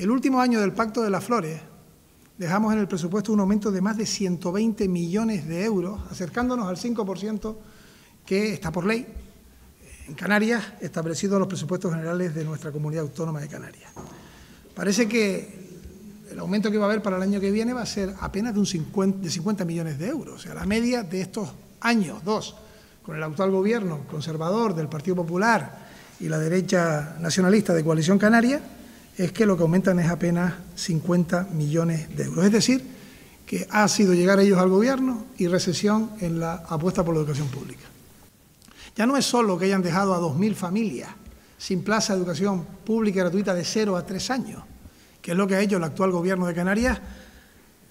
el último año del Pacto de las Flores dejamos en el presupuesto un aumento de más de 120 millones de euros, acercándonos al 5% que está por ley en Canarias, establecido en los presupuestos generales de nuestra comunidad autónoma de Canarias. Parece que el aumento que va a haber para el año que viene va a ser apenas de, un 50, de 50 millones de euros. O sea, la media de estos años, dos, con el actual gobierno conservador del Partido Popular y la derecha nacionalista de Coalición Canaria, es que lo que aumentan es apenas 50 millones de euros. Es decir, que ha sido llegar ellos al gobierno y recesión en la apuesta por la educación pública. Ya no es solo que hayan dejado a 2.000 familias sin plaza de educación pública gratuita de cero a tres años, que es lo que ha hecho el actual Gobierno de Canarias,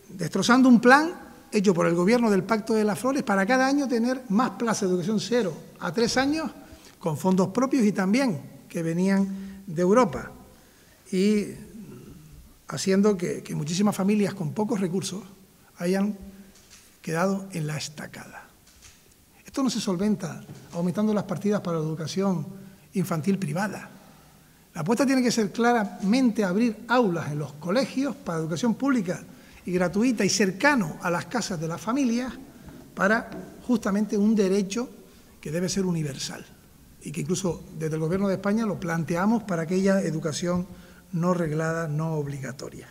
destrozando un plan hecho por el Gobierno del Pacto de las Flores para cada año tener más plazas de educación cero a tres años con fondos propios y también que venían de Europa y haciendo que, muchísimas familias con pocos recursos hayan quedado en la estacada. Esto no se solventa aumentando las partidas para la educación infantil privada. La apuesta tiene que ser claramente abrir aulas en los colegios para educación pública y gratuita y cercano a las casas de las familias para justamente un derecho que debe ser universal y que incluso desde el Gobierno de España lo planteamos para aquella educación no reglada, no obligatoria.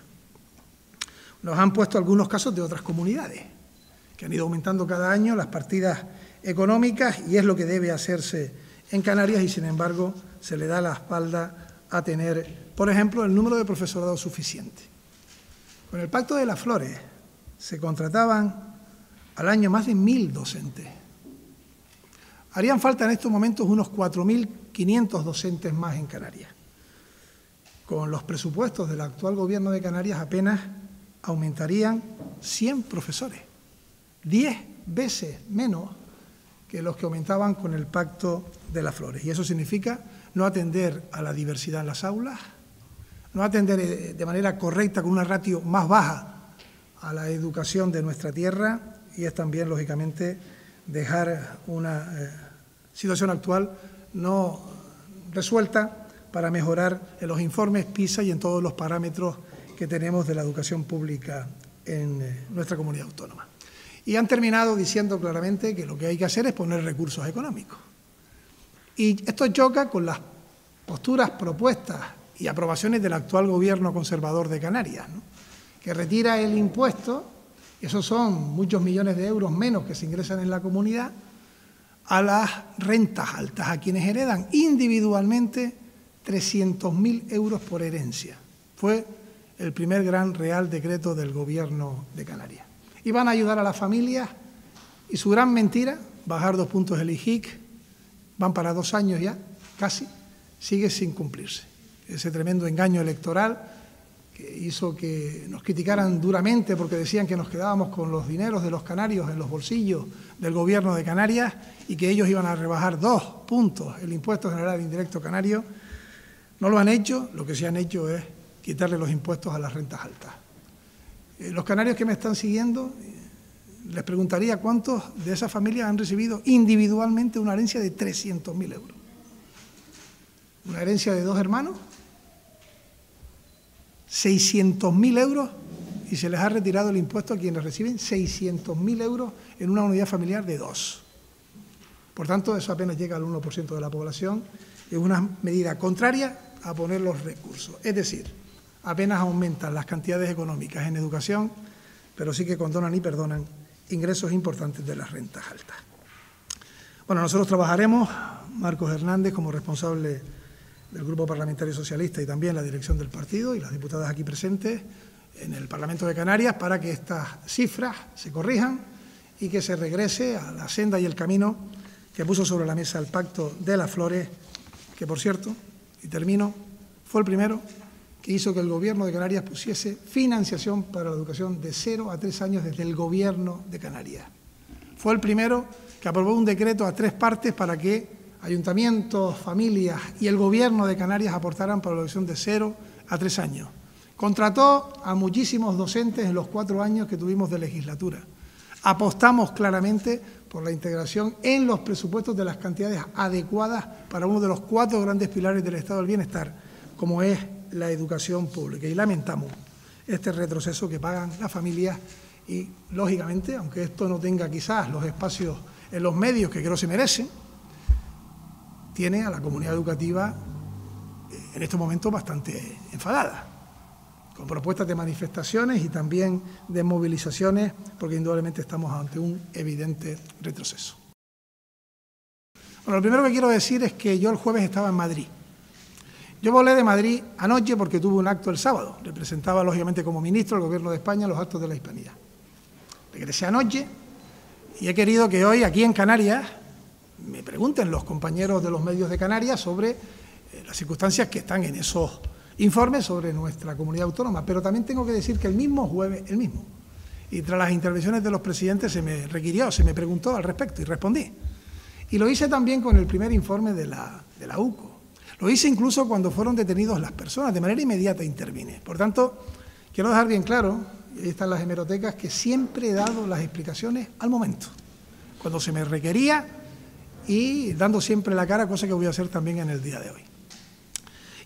Nos han puesto algunos casos de otras comunidades que han ido aumentando cada año las partidas económicas y es lo que debe hacerse en Canarias y, sin embargo, se le da la espalda a tener, por ejemplo, el número de profesorado suficiente. Con el Pacto de las Flores se contrataban al año más de mil docentes. Harían falta en estos momentos unos 4.500 docentes más en Canarias. Con los presupuestos del actual Gobierno de Canarias apenas aumentarían 100 profesores, 10 veces menos que los que aumentaban con el Pacto de las Flores. Y eso significa no atender a la diversidad en las aulas, no atender eh, de manera correcta, con una ratio más baja, a la educación de nuestra tierra y es también, lógicamente, dejar una eh, situación actual no resuelta para mejorar en los informes PISA y en todos los parámetros que tenemos de la educación pública en eh, nuestra comunidad autónoma. Y han terminado diciendo claramente que lo que hay que hacer es poner recursos económicos. Y esto choca con las posturas propuestas y aprobaciones del actual gobierno conservador de Canarias, que retira el impuesto, esos son muchos millones de euros menos que se ingresan en la comunidad, a las rentas altas, a quienes heredan individualmente 300.000 euros por herencia. Fue el primer gran real decreto del gobierno de Canarias y van a ayudar a las familias. Y su gran mentira, bajar dos puntos el IGIC, van para dos años ya, casi, sigue sin cumplirse. Ese tremendo engaño electoral que hizo que nos criticaran duramente porque decían que nos quedábamos con los dineros de los canarios en los bolsillos del gobierno de Canarias y que ellos iban a rebajar dos puntos el impuesto general indirecto canario. No lo han hecho, lo que sí han hecho es quitarle los impuestos a las rentas altas. Eh, los canarios que me están siguiendo, eh, les preguntaría cuántos de esas familias han recibido individualmente una herencia de 300.000 euros. Una herencia de dos hermanos, 600.000 euros y se les ha retirado el impuesto a quienes reciben 600.000 euros en una unidad familiar de dos. Por tanto, eso apenas llega al 1% de la población. Es una medida contraria a poner los recursos. Es decir, apenas aumentan las cantidades económicas en educación, pero sí que condonan y perdonan ingresos importantes de las rentas altas. Bueno, nosotros trabajaremos, Marcos Hernández como responsable del Grupo Parlamentario Socialista y también la dirección del partido y las diputadas aquí presentes en el Parlamento de Canarias para que estas cifras se corrijan y que se regrese a la senda y el camino que puso sobre la mesa el Pacto de las Flores, que por cierto, y termino, fue el primero hizo que el Gobierno de Canarias pusiese financiación para la educación de cero a tres años desde el Gobierno de Canarias. Fue el primero que aprobó un decreto a tres partes para que ayuntamientos, familias y el Gobierno de Canarias aportaran para la educación de cero a tres años. Contrató a muchísimos docentes en los cuatro años que tuvimos de legislatura. Apostamos claramente por la integración en los presupuestos de las cantidades adecuadas para uno de los cuatro grandes pilares del Estado del Bienestar, como es la educación pública. Y lamentamos este retroceso que pagan las familias y, lógicamente, aunque esto no tenga quizás los espacios en los medios que creo se merecen, tiene a la comunidad educativa eh, en estos momentos bastante enfadada, con propuestas de manifestaciones y también de movilizaciones, porque indudablemente estamos ante un evidente retroceso. Bueno, lo primero que quiero decir es que yo el jueves estaba en Madrid. Yo volé de Madrid anoche porque tuve un acto el sábado. Representaba, lógicamente, como ministro del Gobierno de España los actos de la hispanidad. Regresé anoche y he querido que hoy, aquí en Canarias, me pregunten los compañeros de los medios de Canarias sobre eh, las circunstancias que están en esos informes sobre nuestra comunidad autónoma. Pero también tengo que decir que el mismo jueves, el mismo, y tras las intervenciones de los presidentes se me requirió, se me preguntó al respecto y respondí. Y lo hice también con el primer informe de la, de la UCO. Lo hice incluso cuando fueron detenidos las personas, de manera inmediata intervine. Por tanto, quiero dejar bien claro, ahí están las hemerotecas, que siempre he dado las explicaciones al momento, cuando se me requería y dando siempre la cara, cosa que voy a hacer también en el día de hoy.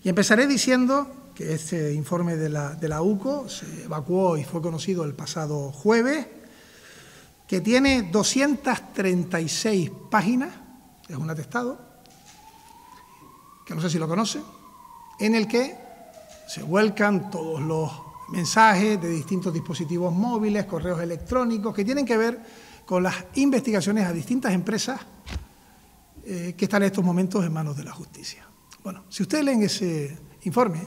Y empezaré diciendo que este informe de la, de la UCO se evacuó y fue conocido el pasado jueves, que tiene 236 páginas, es un atestado, que no sé si lo conoce, en el que se vuelcan todos los mensajes de distintos dispositivos móviles, correos electrónicos, que tienen que ver con las investigaciones a distintas empresas eh, que están en estos momentos en manos de la justicia. Bueno, si ustedes leen ese informe,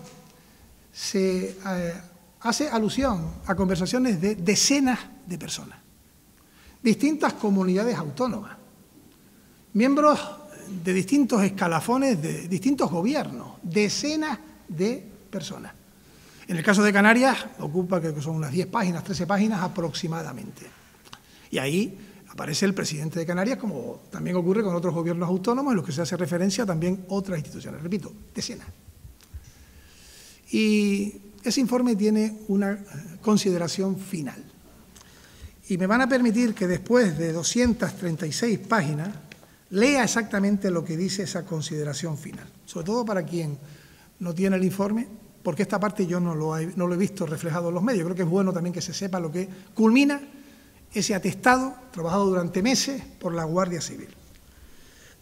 se eh, hace alusión a conversaciones de decenas de personas, distintas comunidades autónomas, miembros de distintos escalafones, de distintos gobiernos, decenas de personas. En el caso de Canarias, ocupa que son unas 10 páginas, 13 páginas aproximadamente. Y ahí aparece el presidente de Canarias, como también ocurre con otros gobiernos autónomos, en los que se hace referencia también otras instituciones. Repito, decenas. Y ese informe tiene una eh, consideración final. Y me van a permitir que después de 236 páginas, lea exactamente lo que dice esa consideración final, sobre todo para quien no tiene el informe, porque esta parte yo no lo, he, no lo he visto reflejado en los medios. Creo que es bueno también que se sepa lo que culmina ese atestado trabajado durante meses por la Guardia Civil.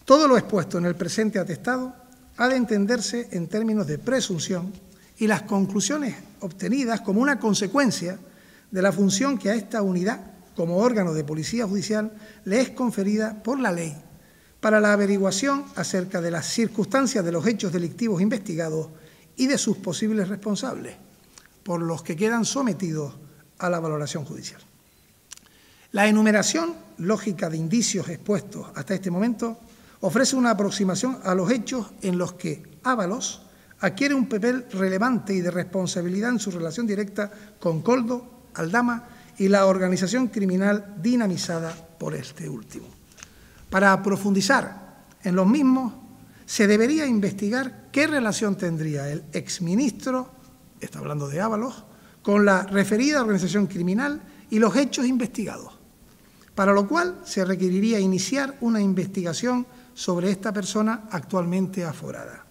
Todo lo expuesto en el presente atestado ha de entenderse en términos de presunción y las conclusiones obtenidas como una consecuencia de la función que a esta unidad, como órgano de policía judicial, le es conferida por la ley para la averiguación acerca de las circunstancias de los hechos delictivos investigados y de sus posibles responsables, por los que quedan sometidos a la valoración judicial. La enumeración lógica de indicios expuestos hasta este momento ofrece una aproximación a los hechos en los que Ábalos adquiere un papel relevante y de responsabilidad en su relación directa con Coldo, Aldama y la organización criminal dinamizada por este último. Para profundizar en los mismos, se debería investigar qué relación tendría el exministro, está hablando de Ábalos, con la referida organización criminal y los hechos investigados, para lo cual se requeriría iniciar una investigación sobre esta persona actualmente aforada.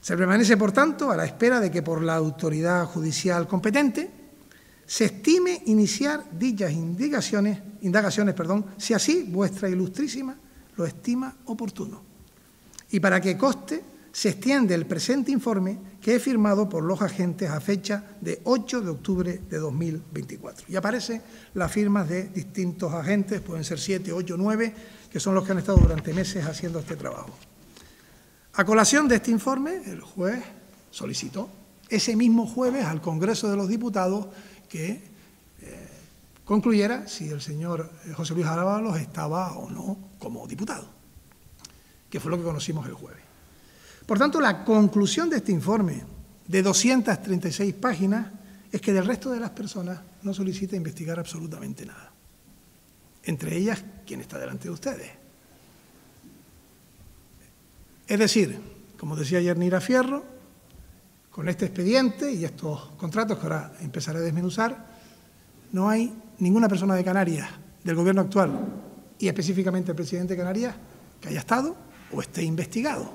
Se permanece, por tanto, a la espera de que por la autoridad judicial competente se estime iniciar dichas indagaciones, indagaciones perdón, si así vuestra ilustrísima lo estima oportuno. Y para que coste, se extiende el presente informe que he firmado por los agentes a fecha de 8 de octubre de 2024. Y aparecen las firmas de distintos agentes, pueden ser 7, 8, 9, que son los que han estado durante meses haciendo este trabajo. A colación de este informe, el juez solicitó ese mismo jueves al Congreso de los Diputados que eh, concluyera si el señor eh, José Luis Ábalos estaba o no como diputado, que fue lo que conocimos el jueves. Por tanto, la conclusión de este informe de 236 páginas es que del resto de las personas no solicita investigar absolutamente nada. Entre ellas, quien está delante de ustedes. Es decir, como decía ayer Nira Fierro, con este expediente y estos contratos que ahora empezaré a desmenuzar, no hay ninguna persona de Canarias, del gobierno actual y específicamente el presidente de Canarias, que haya estado o esté investigado,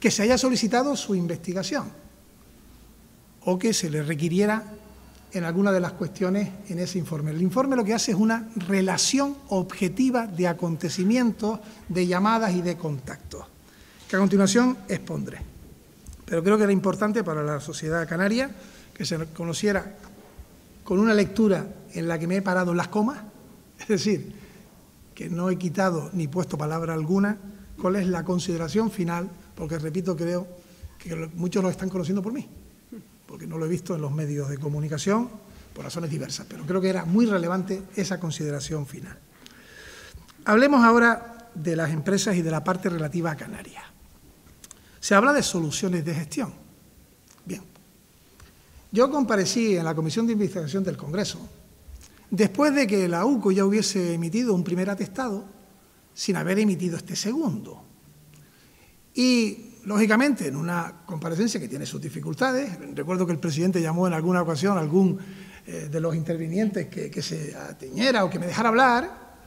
que se haya solicitado su investigación. o que se le requiriera en alguna de las cuestiones en ese informe. El informe lo que hace es una relación objetiva de acontecimientos, de llamadas y de contactos, que a continuación expondré. Pero creo que era importante para la sociedad canaria que se conociera con una lectura en la que me he parado las comas, es decir, que no he quitado ni puesto palabra alguna, cuál es la consideración final, porque repito, creo que muchos lo están conociendo por mí porque no lo he visto en los medios de comunicación por razones diversas, pero creo que era muy relevante esa consideración final. Hablemos ahora de las empresas y de la parte relativa a Canarias. Se habla de soluciones de gestión. Bien, yo comparecí en la Comisión de Investigación del Congreso después de que la UCO ya hubiese emitido un primer atestado sin haber emitido este segundo. Y Lógicamente, en una comparecencia que tiene sus dificultades, recuerdo que el presidente llamó en alguna ocasión a algún eh, de los intervinientes que, se ateñera o que me dejara hablar,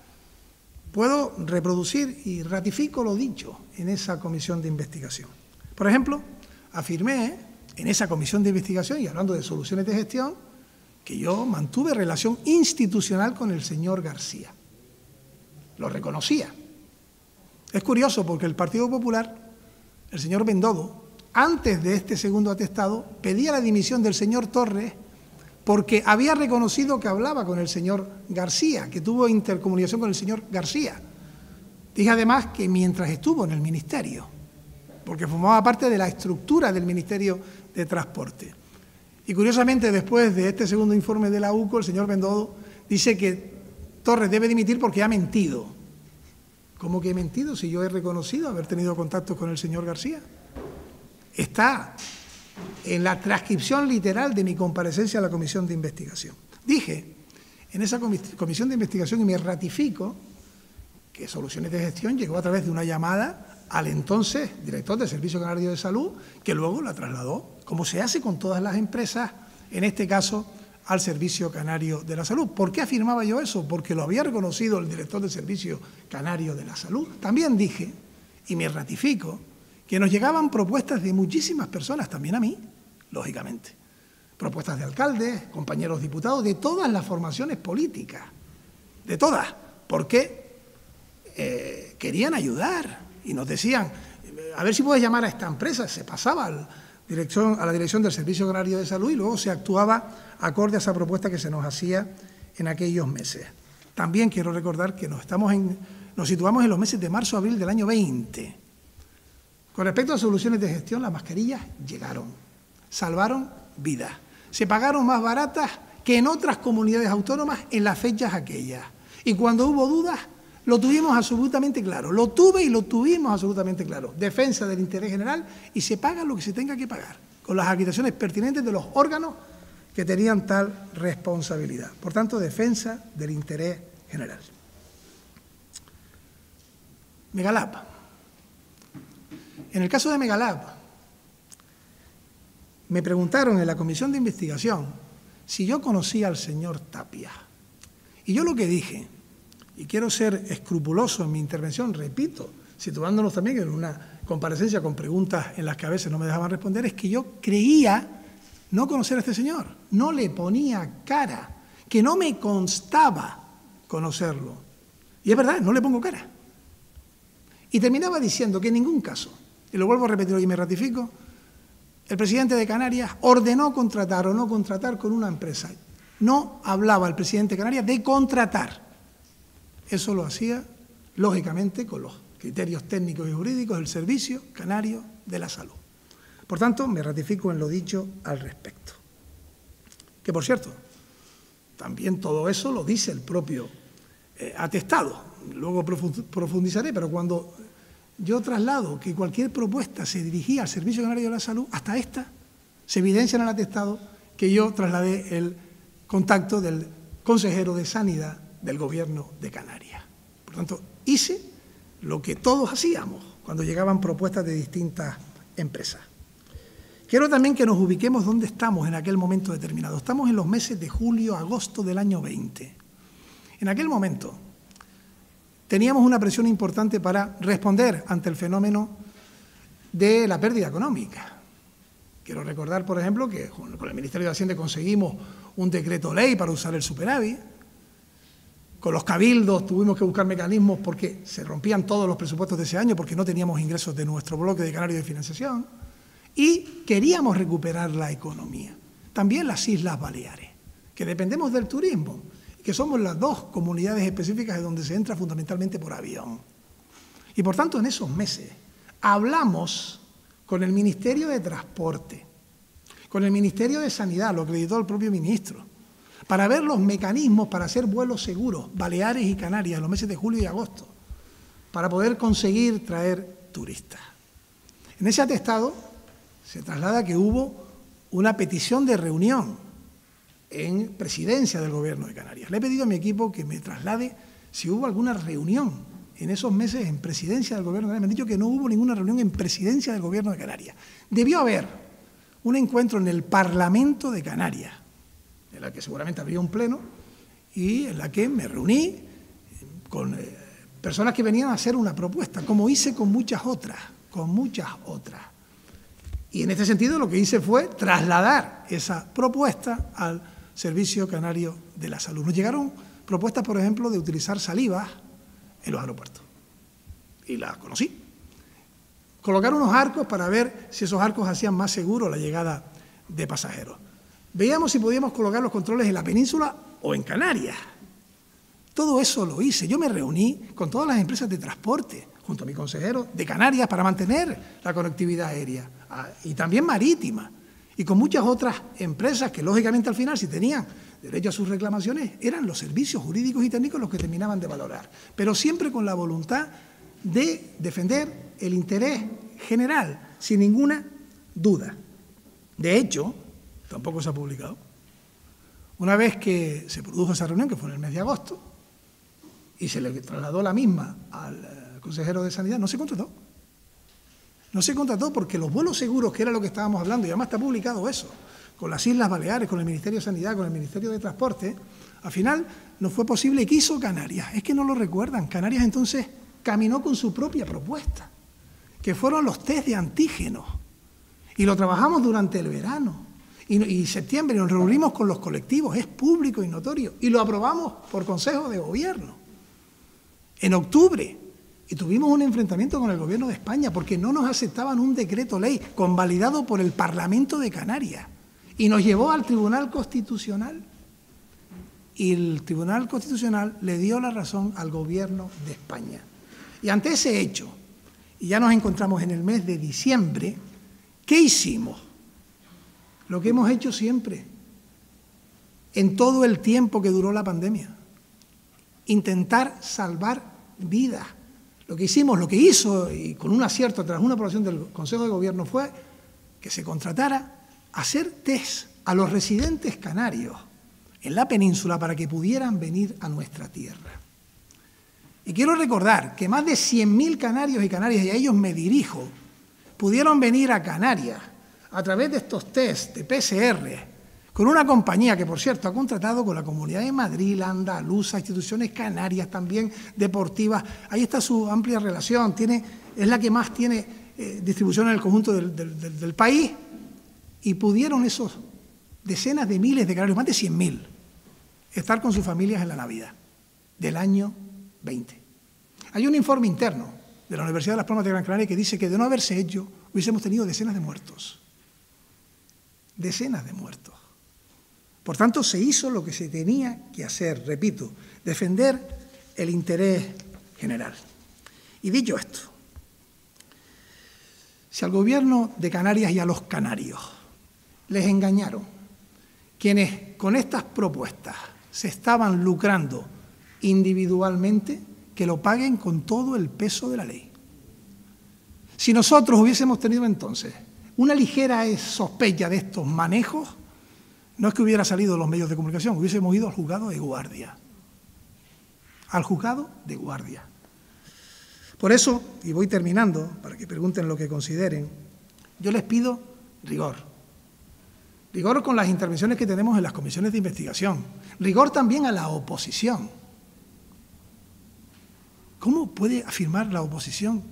puedo reproducir y ratifico lo dicho en esa comisión de investigación. Por ejemplo, afirmé en esa comisión de investigación, y hablando de soluciones de gestión, que yo mantuve relación institucional con el señor García. Lo reconocía. Es curioso porque el Partido Popular el señor Bendodo, antes de este segundo atestado, pedía la dimisión del señor Torres porque había reconocido que hablaba con el señor García, que tuvo intercomunicación con el señor García. Dije además que mientras estuvo en el ministerio, porque formaba parte de la estructura del Ministerio de Transporte. Y curiosamente, después de este segundo informe de la UCO, el señor Bendodo dice que Torres debe dimitir porque ha mentido. ¿Cómo que he mentido si yo he reconocido haber tenido contacto con el señor García? Está en la transcripción literal de mi comparecencia a la comisión de investigación. Dije en esa comisión de investigación y me ratifico que Soluciones de Gestión llegó a través de una llamada al entonces director del Servicio Canario de Salud, que luego la trasladó, como se hace con todas las empresas, en este caso al Servicio Canario de la Salud. ¿Por qué afirmaba yo eso? Porque lo había reconocido el director del Servicio Canario de la Salud. También dije, y me ratifico, que nos llegaban propuestas de muchísimas personas, también a mí, lógicamente. Propuestas de alcaldes, compañeros diputados, de todas las formaciones políticas, de todas, porque eh, querían ayudar y nos decían, a ver si puedes llamar a esta empresa, se pasaba al, a la dirección del Servicio Agrario de Salud y luego se actuaba acorde a esa propuesta que se nos hacía en aquellos meses. También quiero recordar que nos, estamos en, nos situamos en los meses de marzo-abril del año 20. Con respecto a soluciones de gestión, las mascarillas llegaron, salvaron vidas, se pagaron más baratas que en otras comunidades autónomas en las fechas aquellas. Y cuando hubo dudas, lo tuvimos absolutamente claro, lo tuve y lo tuvimos absolutamente claro. Defensa del interés general y se paga lo que se tenga que pagar, con las acreditaciones pertinentes de los órganos que tenían tal responsabilidad. Por tanto, defensa del interés general. Megalab. En el caso de Megalab, me preguntaron en la comisión de investigación si yo conocía al señor Tapia. Y yo lo que dije, y quiero ser escrupuloso en mi intervención, repito, situándonos también en una comparecencia con preguntas en las que a veces no me dejaban responder, es que yo creía no conocer a este señor, no le ponía cara, que no me constaba conocerlo. Y es verdad, no le pongo cara. Y terminaba diciendo que en ningún caso, y lo vuelvo a repetir y me ratifico, el presidente de Canarias ordenó contratar o no contratar con una empresa. No hablaba el presidente de Canarias de contratar. Eso lo hacía, lógicamente, con los criterios técnicos y jurídicos del Servicio Canario de la Salud. Por tanto, me ratifico en lo dicho al respecto. Que, por cierto, también todo eso lo dice el propio eh, atestado. Luego profundizaré, pero cuando yo traslado que cualquier propuesta se dirigía al Servicio Canario de la Salud, hasta esta, se evidencia en el atestado que yo trasladé el contacto del consejero de Sanidad del gobierno de Canarias. Por tanto, hice lo que todos hacíamos cuando llegaban propuestas de distintas empresas. Quiero también que nos ubiquemos dónde estamos en aquel momento determinado. Estamos en los meses de julio, agosto del año 20. En aquel momento teníamos una presión importante para responder ante el fenómeno de la pérdida económica, Quiero recordar, por ejemplo, que con el Ministerio de Hacienda conseguimos un decreto ley para usar el superávit. Con los cabildos tuvimos que buscar mecanismos porque se rompían todos los presupuestos de ese año porque no teníamos ingresos de nuestro bloque de canarios de financiación. Y queríamos recuperar la economía. También las Islas Baleares, que dependemos del turismo, que somos las dos comunidades específicas de donde se entra fundamentalmente por avión. Y por tanto, en esos meses hablamos con el Ministerio de Transporte, con el Ministerio de Sanidad, lo acreditó el propio ministro, para ver los mecanismos para hacer vuelos seguros, Baleares y Canarias, en los meses de julio y agosto, para poder conseguir traer turistas. En ese atestado se traslada que hubo una petición de reunión en presidencia del Gobierno de Canarias. Le he pedido a mi equipo que me traslade si hubo alguna reunión en esos meses en presidencia del gobierno de Canarias. Me han dicho que no hubo ninguna reunión en presidencia del gobierno de Canarias. Debió haber un encuentro en el Parlamento de Canarias, en la que seguramente habría un pleno, y en la que me reuní con eh, personas que venían a hacer una propuesta, como hice con muchas otras, con muchas otras. Y en este sentido lo que hice fue trasladar esa propuesta al Servicio Canario de la Salud. Nos llegaron propuestas, por ejemplo, de utilizar salivas en los aeropuertos. Y la conocí. Colocar unos arcos para ver si esos arcos hacían más seguro la llegada de pasajeros. Veíamos si podíamos colocar los controles en la península o en Canarias. Todo eso lo hice. Yo me reuní con todas las empresas de transporte, junto a mi consejero de Canarias, para mantener la conectividad aérea ah, y también marítima. Y con muchas otras empresas que, lógicamente, al final, si tenían derecho a sus reclamaciones, eran los servicios jurídicos y técnicos los que terminaban de valorar, pero siempre con la voluntad de defender el interés general, sin ninguna duda. De hecho, tampoco se ha publicado. Una vez que se produjo esa reunión, que fue en el mes de agosto, y se le trasladó la misma al eh, consejero de Sanidad, no se contrató. No se contrató porque los vuelos seguros, que era lo que estábamos hablando, y además está publicado eso, con las Islas Baleares, con el Ministerio de Sanidad, con el Ministerio de Transporte, al final no fue posible. ¿Qué hizo Canarias? Es que no lo recuerdan. Canarias entonces caminó con su propia propuesta, que fueron los test de antígenos. Y lo trabajamos durante el verano. Y, y septiembre nos reunimos con los colectivos, es público y notorio. Y lo aprobamos por Consejo de Gobierno. En octubre y tuvimos un enfrentamiento con el gobierno de España porque no nos aceptaban un decreto ley convalidado por el Parlamento de Canarias y nos llevó al Tribunal Constitucional. Y el Tribunal Constitucional le dio la razón al gobierno de España. Y ante ese hecho, y ya nos encontramos en el mes de diciembre, ¿qué hicimos? Lo que hemos hecho siempre, en todo el tiempo que duró la pandemia. Intentar salvar vidas. Lo que hicimos, lo que hizo, y con un acierto tras una aprobación del Consejo de Gobierno, fue que se contratara hacer test a los residentes canarios en la península para que pudieran venir a nuestra tierra. Y quiero recordar que más de 100.000 canarios y canarias, y a ellos me dirijo, pudieron venir a Canarias a través de estos test de PCR, con una compañía que, por cierto, ha contratado con la Comunidad de Madrid, la Andaluza, instituciones canarias también, deportivas. Ahí está su amplia relación, es la que más tiene eh, distribución en el conjunto del, del país y pudieron esos decenas de miles de canarios, más de 100.000, estar con sus familias en la Navidad del año 20. Hay un informe interno de la Universidad de Las Palmas de Gran Canaria que dice que de no haberse hecho hubiésemos tenido decenas de muertos. Decenas de muertos. Por tanto, se hizo lo que se tenía que hacer, repito, defender el interés general. Y dicho esto, si al gobierno de Canarias y a los canarios les engañaron. Quienes con estas propuestas se estaban lucrando individualmente, que lo paguen con todo el peso de la ley. Si nosotros hubiésemos tenido entonces una ligera sospecha de estos manejos, no es que hubiera salido los medios de comunicación, hubiésemos ido al juzgado de guardia. Al juzgado de guardia. Por eso, y voy terminando, para que pregunten lo que consideren, yo les pido rigor rigor con las intervenciones que tenemos en las comisiones de investigación, rigor también a la oposición. ¿Cómo puede afirmar la oposición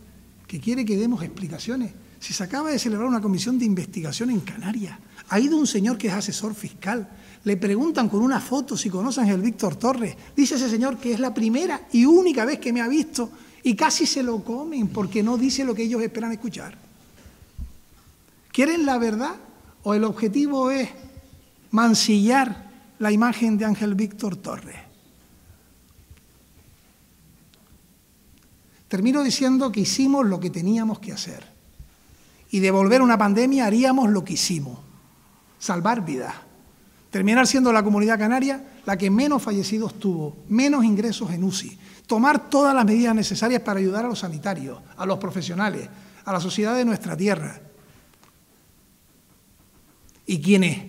que quiere que demos explicaciones. Si se acaba de celebrar una comisión de investigación en Canarias, ha ido un señor que es asesor fiscal, le preguntan con una foto si conocen el Víctor Torres, dice ese señor que es la primera y única vez que me ha visto y casi se lo comen porque no dice lo que ellos esperan escuchar. ¿Quieren la verdad o el objetivo es mancillar la imagen de Ángel Víctor Torres? Termino diciendo que hicimos lo que teníamos que hacer. Y de volver una pandemia haríamos lo que hicimos, salvar vidas. Terminar siendo la comunidad canaria la que menos fallecidos tuvo, menos ingresos en UCI. Tomar todas las medidas necesarias para ayudar a los sanitarios, a los profesionales, a la sociedad de nuestra tierra. Y quienes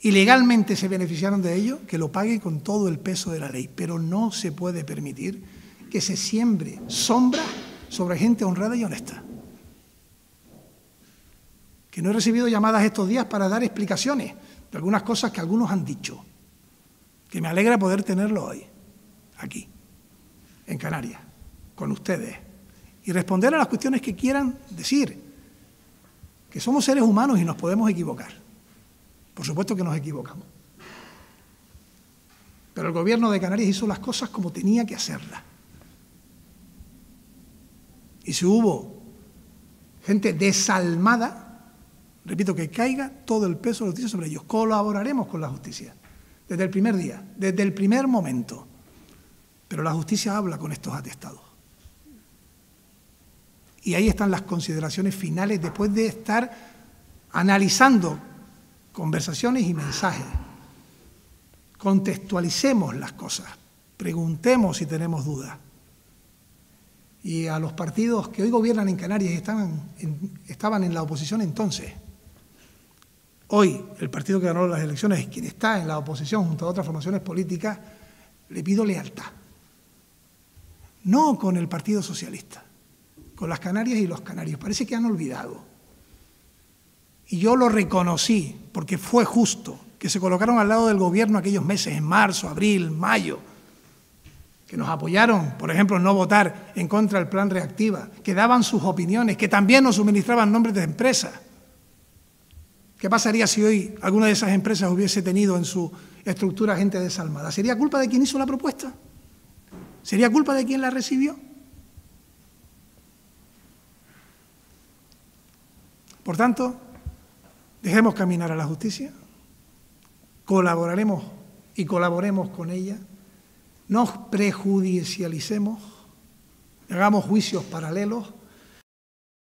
ilegalmente se beneficiaron de ello, que lo paguen con todo el peso de la ley. Pero no se puede permitir que se siembre sombra sobre gente honrada y honesta. Que no he recibido llamadas estos días para dar explicaciones de algunas cosas que algunos han dicho. Que me alegra poder tenerlo hoy, aquí, en Canarias, con ustedes. Y responder a las cuestiones que quieran decir. Que somos seres humanos y nos podemos equivocar. Por supuesto que nos equivocamos. Pero el gobierno de Canarias hizo las cosas como tenía que hacerlas. Y si hubo gente desalmada, repito, que caiga todo el peso de la justicia sobre ellos. Colaboraremos con la justicia desde el primer día, desde el primer momento. Pero la justicia habla con estos atestados. Y ahí están las consideraciones finales después de estar analizando conversaciones y mensajes. Contextualicemos las cosas, preguntemos si tenemos dudas y a los partidos que hoy gobiernan en Canarias y estaban en, estaban en la oposición entonces. Hoy, el partido que ganó las elecciones, quien está en la oposición junto a otras formaciones políticas, le pido lealtad. No con el Partido Socialista, con las Canarias y los canarios. Parece que han olvidado. Y yo lo reconocí porque fue justo que se colocaron al lado del gobierno aquellos meses, en marzo, abril, mayo, que nos apoyaron, por ejemplo, en no votar en contra del plan reactiva, que daban sus opiniones, que también nos suministraban nombres de empresas. ¿Qué pasaría si hoy alguna de esas empresas hubiese tenido en su estructura gente desalmada? ¿Sería culpa de quien hizo la propuesta? ¿Sería culpa de quien la recibió? Por tanto, dejemos caminar a la justicia, colaboraremos y colaboremos con ella nos prejudicialicemos, hagamos juicios paralelos,